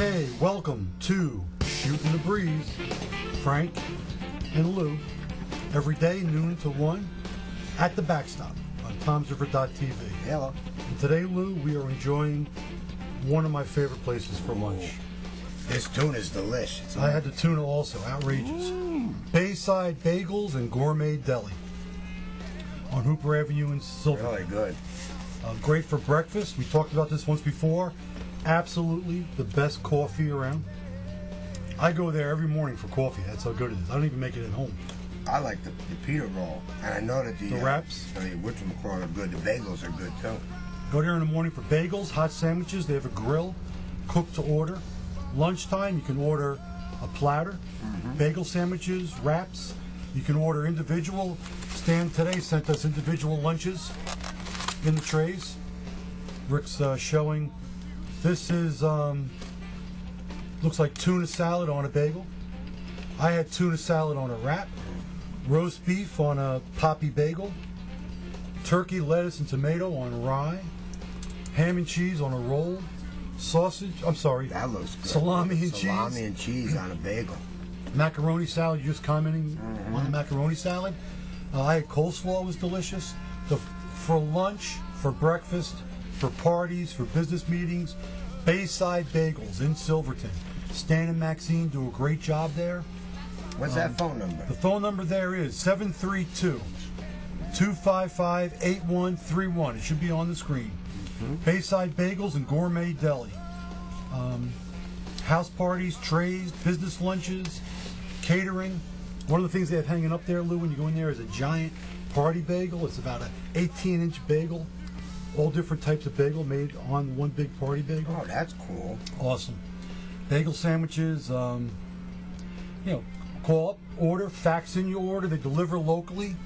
Okay, welcome to Shooting the Breeze. Frank and Lou, every day, noon to 1, at the backstop on TomsRiver.tv. Hello. And today, Lou, we are enjoying one of my favorite places for lunch. This tuna is delicious. I had the tuna also, outrageous. Bayside Bagels and Gourmet Deli on Hooper Avenue in Silver. Really good. Uh, great for breakfast. We talked about this once before. Absolutely the best coffee around. I go there every morning for coffee. That's how good it is. I don't even make it at home. I like the, the pita roll, and I know that the, The uh, wraps? the whatchamacallit are good. The bagels are good too. Go there in the morning for bagels, hot sandwiches. They have a grill, cooked to order. Lunchtime, you can order a platter, bagel sandwiches, wraps. You can order individual. Stan today sent us individual lunches in the trays. Rick's uh, showing. This is um, looks like tuna salad on a bagel. I had tuna salad on a wrap, roast beef on a poppy bagel, turkey, lettuce, and tomato on rye, ham and cheese on a roll, sausage. I'm sorry, That looks good. Salami and cheese. Salami and cheese on a bagel. macaroni salad. You're just commenting on the macaroni salad. Uh, I had coleslaw was delicious. The for lunch, for breakfast, for parties, for business meetings, Bayside Bagels in Silverton. Stan and Maxine do a great job there. What's that phone number? The phone number there is 732 255 8131. It should be on the screen. Bayside Bagels and Gourmet Deli. Um, house parties, trays, business lunches, catering. One of the things they have hanging up there, Lou, when you go in there, is a giant party bagel. It's about an 18 inch bagel. All different types of bagel made on one big party bagel. Oh, that's cool. Awesome. Bagel sandwiches, um, you know, call up, order, fax in your order. They deliver locally.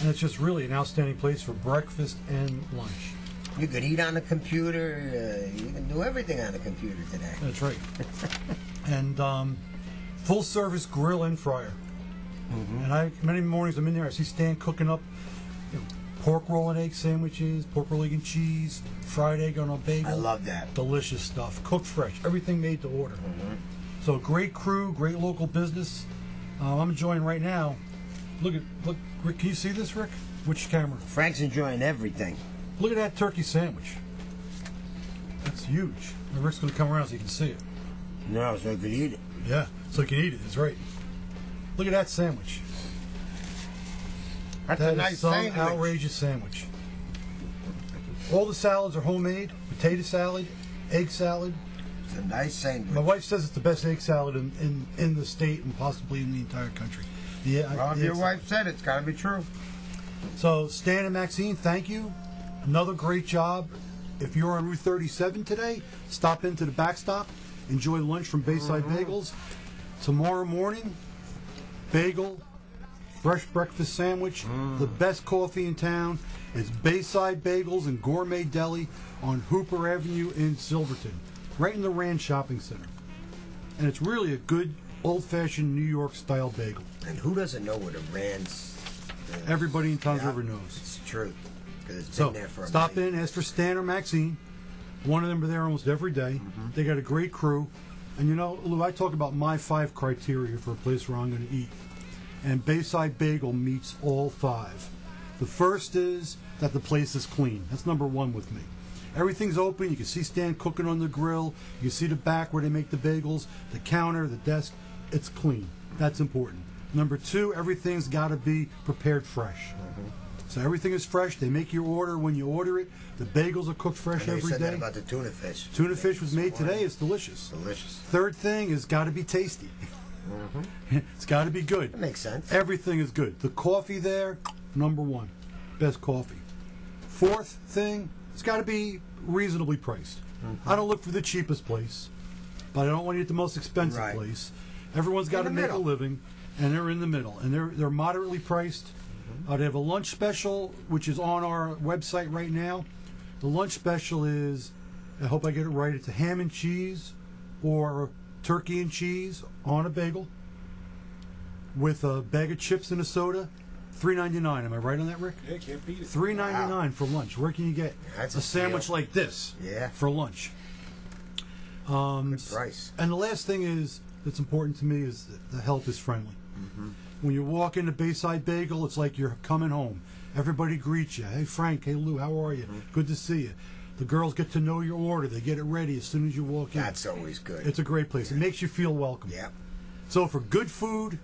And it's just really an outstanding place for breakfast and lunch. You could eat on the computer. Uh, you can do everything on the computer today. That's right. and um, full service grill and fryer. And I many mornings I'm in there, I see Stan cooking up pork roll and egg sandwiches, pork roll, egg and cheese, fried egg on a bagel. I love that. delicious stuff, cooked fresh, everything made to order. So great crew, great local business. Uh, I'm enjoying right now. Look at look, Rick. Can you see this, Rick? Which camera? Frank's enjoying everything. Look at that turkey sandwich. That's huge. And Rick's going to come around so you can see it. No, so I could eat it. Yeah, so you can eat it. That's right. Look at that sandwich. That's That a is nice some sandwich. outrageous sandwich. All the salads are homemade. Potato salad, egg salad. It's a nice sandwich. My wife says it's the best egg salad in, in, in the state and possibly in the entire country. Yeah, uh, well, if your wife said it, it's got to be true. So Stan and Maxine, thank you. Another great job. If you're on Route 37 today, stop into the backstop. Enjoy lunch from Bayside mm-hmm. Bagels. Tomorrow morning, bagel, fresh breakfast sandwich, the best coffee in town. It's Bayside Bagels and Gourmet Deli on Hooper Avenue in Silverton, right in the Rand Shopping Center. And it's really a good old-fashioned New York style bagel. And who doesn't know what a Rand's is? Everybody in Tom's Yeah, River knows. It's true. It's So been there for a stop in, ask for Stan or Maxine. One of them are there almost every day. Mm-hmm. They got a great crew. And you know, Lou, I talk about my five criteria for a place where I'm going to eat. And Bayside Bagel meets all five. The first is that the place is clean. That's number one with me. Everything's open. You can see Stan cooking on the grill. You can see the back where they make the bagels, the counter, the desk. It's clean. That's important. Number two, everything's got to be prepared fresh. Mm-hmm. So everything is fresh. They make your order when you order it. The bagels are cooked fresh And they every said that about the tuna fish. Tuna fish was made today. It's delicious. Delicious. Third thing is got to be tasty. it's got to be good. That makes sense. Everything is good. The coffee there, number one, best coffee. Fourth thing, it's got to be reasonably priced. I don't look for the cheapest place, but I don't want to get the most expensive Right. place. Everyone's got to make middle. a living, and they're in the middle, and they're they're moderately priced. Uh, they have a lunch special, which is on our website right now. The lunch special is, I hope I get it right. It's a ham and cheese, or turkey and cheese on a bagel, with a bag of chips and a soda. Three ninety nine. Am I right on that, Rick? Yeah, can't beat it. Three ninety nine for lunch. Where can you get That's a a sandwich like this Yeah. for lunch? Um, Price. And the last thing is that's important to me is that the help is friendly. When you walk into Bayside Bagel, it's like you're coming home. Everybody greets you. Hey Frank, hey Lou, how are you? Good to see you. The girls get to know your order. They get it ready as soon as you walk in. That's always good. It's a great place. It makes you feel welcome. yeah. So for good food,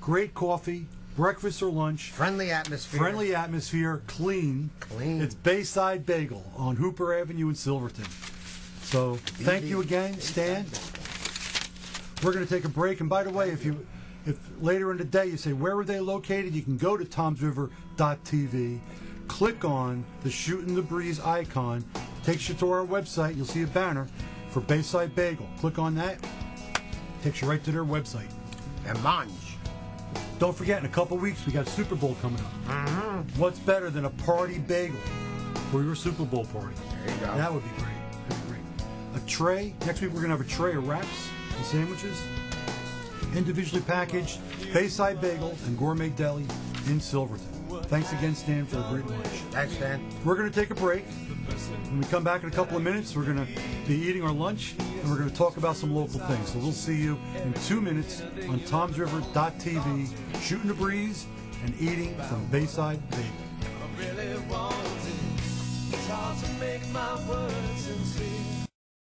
great coffee, breakfast or lunch, Friendly atmosphere. friendly atmosphere, clean. Clean. It's Bayside Bagel on Hooper Avenue in Silverton. So thank you again, Stan. We're going to take a break. And by the way, if you if later in the day you say where were they located, you can go to tomsriver.tv, click on the shoot Shooting the Breeze icon, takes you to our website. You'll see a banner for Bayside Bagel. Click on that, takes you right to their website. And mange. Don't forget, in a couple weeks, we got Super Bowl coming up. Mm-hmm. What's better than a party bagel for your Super Bowl party? There you go. That would be great. That'd be great. A tray. Next week, we're going to have a tray of wraps and sandwiches. Individually packaged Bayside Bagel and Gourmet Deli in Silverton. Thanks again, Stan, for a great lunch. Thanks, Dan. We're going to take a break. When we come back in a couple of minutes, we're going to be eating our lunch and we're going to talk about some local things. So we'll see you in two minutes on Tom's tomsriver.tv, shooting the breeze and eating from Bayside Bagel.